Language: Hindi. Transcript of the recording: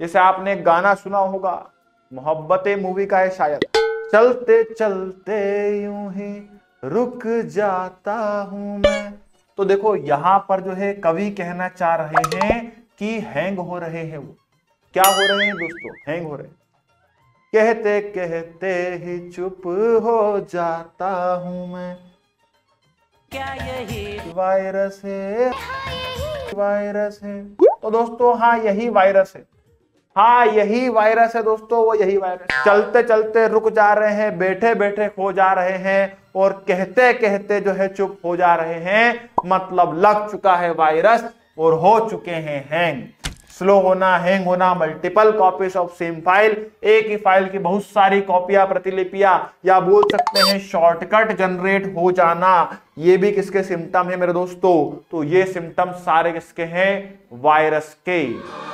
जैसे आपने गाना सुना होगा मोहब्बत मूवी का है शायद। चलते चलते यूँ ही रुक जाता हूँ मैं। तो देखो यहाँ पर जो है कवि कहना चाह रहे हैं कि हैंग हो रहे हैं वो। क्या हो रहे हैं दोस्तों? हैंग हो रहे हैं। कहते कहते ही चुप हो जाता हूँ मैं। क्या यही वायरस है। वायरस है। तो दोस्तों हाँ यही वायरस है। हाँ यही वायरस है दोस्तों, वो यही वायरस चलते चलते रुक जा रहे हैं, बैठे बैठे खो जा रहे हैं और कहते कहते जो है चुप हो जा रहे हैं। मतलब लग चुका है वायरस और हो चुके हैं हैंग स्लो होना हैंग होना multiple copies of same file एक ही फ़ाइल की बहुत सारी कॉपियाँ प्रतिलिपियाँ, या बोल सकते हैं शॉर्टकट जनरेट हो जाना। ये भी किसके सिम्टम है मेरे दोस्तों? तो ये सिम्टम सारे किसके हैं? वायरस के।